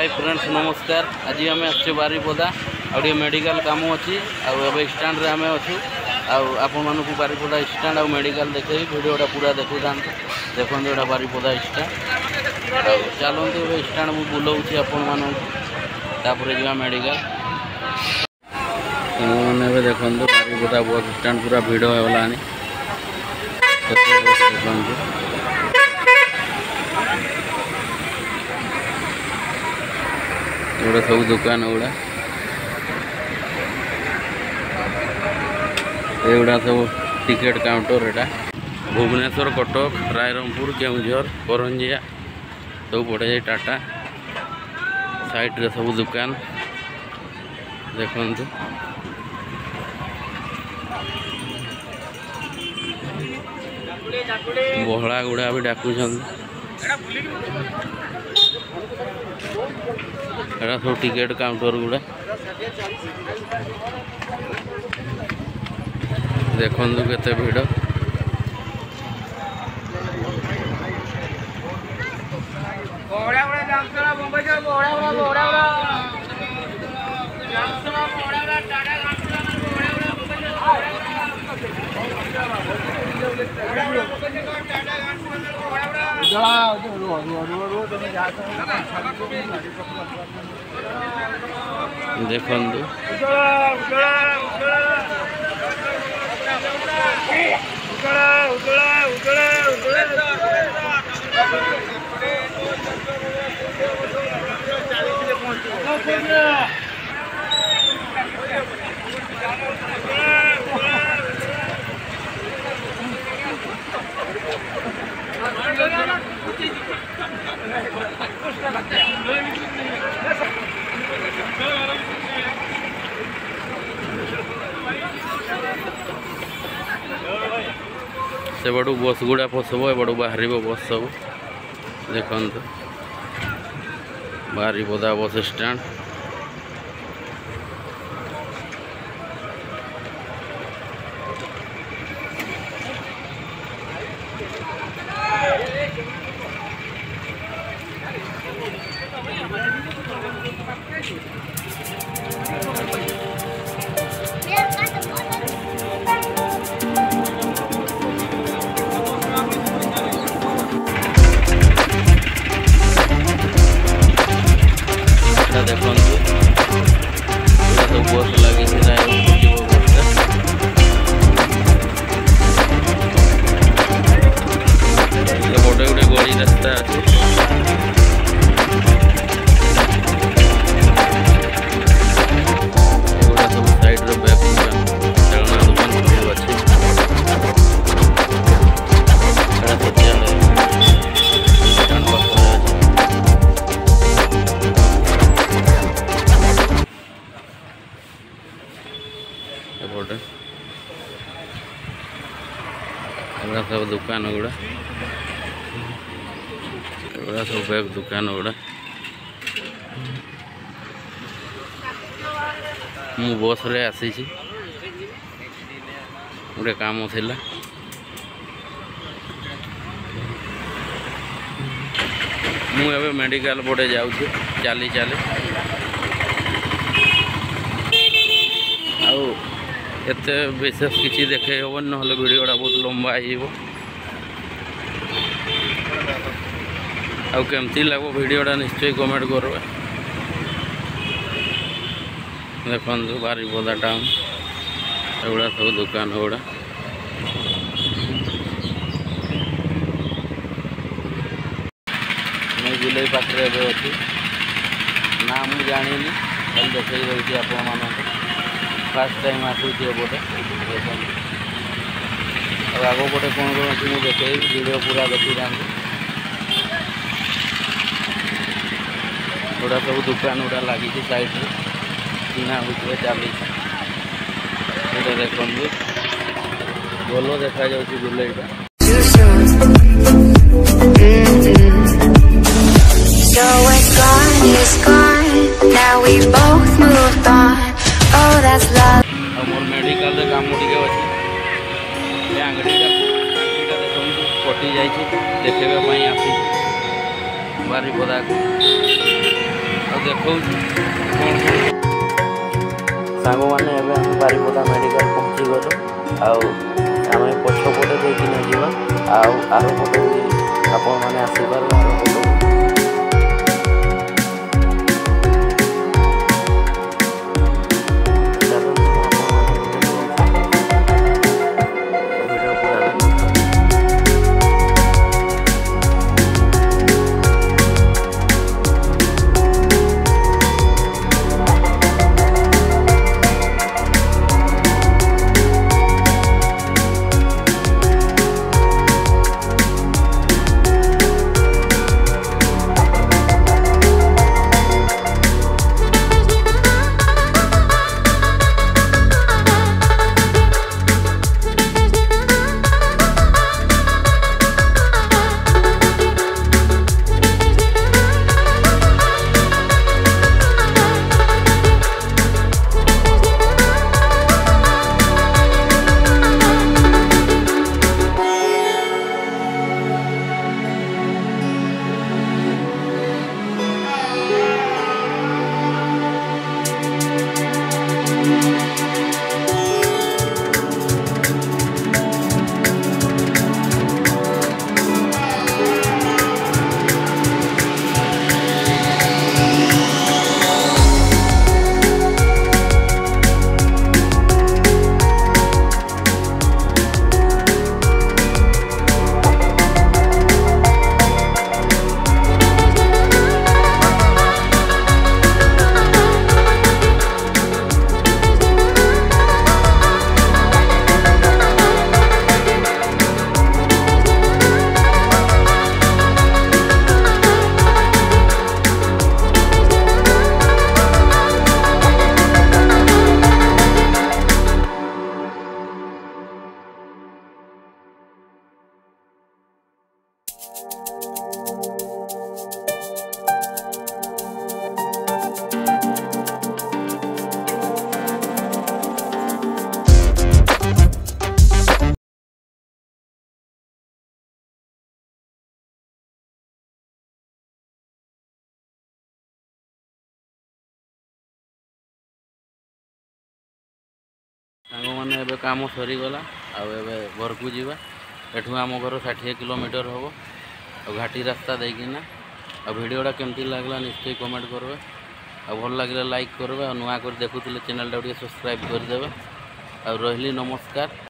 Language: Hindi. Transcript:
हाय फ्रेंड्स नमस्कार आज आम आारीपदा आगे मेडिकल कम अच्छी स्टाण्रे आम अच्छा आपण मानक बारिपदा स्टाण मेडिकल देखे भिडा पूरा देखु था देखते बारिपदा स्टाण आ चलते स्टाण मुझे बुलाऊँ आपण मानपर जा मेडिकल देखते बारिपदा बस स्टाण पूरा भिड़ी तो तो देखते तो। एटा सब दुकान गुड़ा एगुड़ा सब टिकेट काउंटर एटा भुवनेश्वर कटक रायरंगपुर केवर करंजिया सब पटे जाए टाटा साइट रे सब दुकान देखते बहला गुड़ा भी डाकुंच बारह सौ टिकट काउंटर गुड़ा देखु केड़ उद उद से बड़ू बस गुड़ा पशब एबड़ू बाहर बस सब देखु बाहर बोदा bus stand teflon tuh kita gua lagi kita yang booster ya bodoh udah gua di दुकान गुड़ा ଏଗୁଡ଼ା ସବୁ ବ୍ୟାଗ୍ ଦୋକାନ ଗୁଡ଼ା ମୁଁ ବସ୍ରେ ଆସିଛି ଗୋଟେ କାମ ଥିଲା ମୁଁ ଏବେ ମେଡ଼ିକାଲ ପଟେ ଯାଉଛି ଚାଲି ଚାଲି ଆଉ ଏତେ ବିଶେଷ କିଛି ଦେଖେଇ ହେବନି ନହେଲେ ଭିଡ଼ିଓଟା ବହୁତ ଲମ୍ବା ହେଇଯିବ आमती के लग भिडा निश्चय कमेंट कर देखु बारिपदा टाउन एगुड़ा सब दुकान गुड़ा पाखे ना मुझे जानी कल देखे आप फास्ट टाइम आसपटे देखते कौन कौन अच्छी मुझे देखे भिड पूरा देखी जाती થોડા સૌ દુકાન ઉડા લાગી છે સાઈડ ચીના ઉતરે ચાલી છે ଦେଖନ୍ତୁ ଭଲ ଦେଖାଯାଉଛି ବୁଲେଇଟା So it's gone, it's gone. Now we both moved on. Oh, that's love. ଆଉ ମୋର ମେଡିକାଲରେ କାମ ଟିକେ ଅଛି ଏ ଆଙ୍ଗଠିଟା ଆଙ୍ଗଠିଟା ଦେଖନ୍ତୁ କଟି ଯାଇଛି ଦେଖେଇବା ପାଇଁ ଆସିଛି ବାରିପଦାକୁ ଦେଖାଉଛୁ ସାଙ୍ଗମାନେ ଏବେ ଆମେ ବାରିପଦା ମେଡ଼ିକାଲ ପହଞ୍ଚିଗଲୁ ଆଉ ଆମେ ପଛପଟେ ଦେଇକିନା ନେଇଯିବା ଆଉ ଆର ପଟେ ବି ଆପଣମାନେ ଆସିପାରୁ ସାଙ୍ଗମାନେ ଏବେ କାମ ସରିଗଲା ଆଉ ଏବେ ଘରକୁ ଯିବା ଏଠୁ ଆମ ଘର ଷାଠିଏ କିଲୋମିଟର ହେବ और घाटी रास्ता देकना आ भिडा कमी लगला निश्चय कमेंट करवे आ भल लगे लाइक करवे कर देखुले चेल्टा सब्सक्राइब करदे आ रही नमस्कार